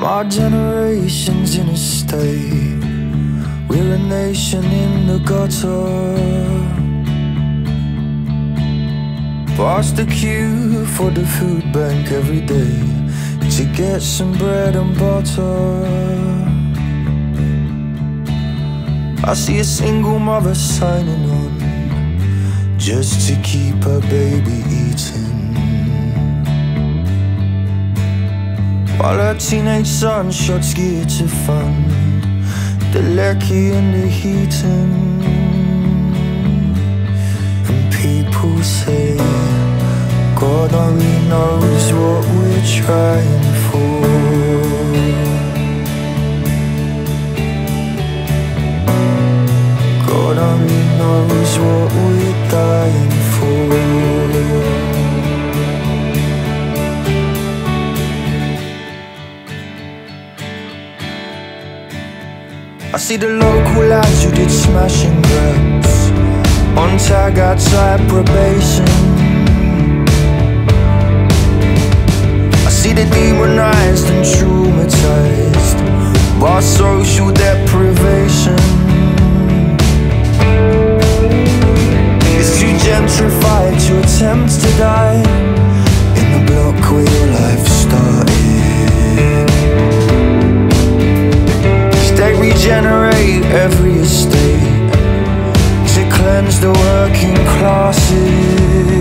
My generation's in a state. We're a nation in the gutter. Past the queue for the food bank every day to get some bread and butter. I see a single mother signing on just to keep her baby eating. While her teenage son to fund the lecky and the heating. And people say God only knows what we're trying for. God only knows what we're dying for. I see the local lads who did smashing grabs On tag outside probation. I see the demonized and traumatized By social deprivation. It's too gentrified to attempt to die cleanse the working classes.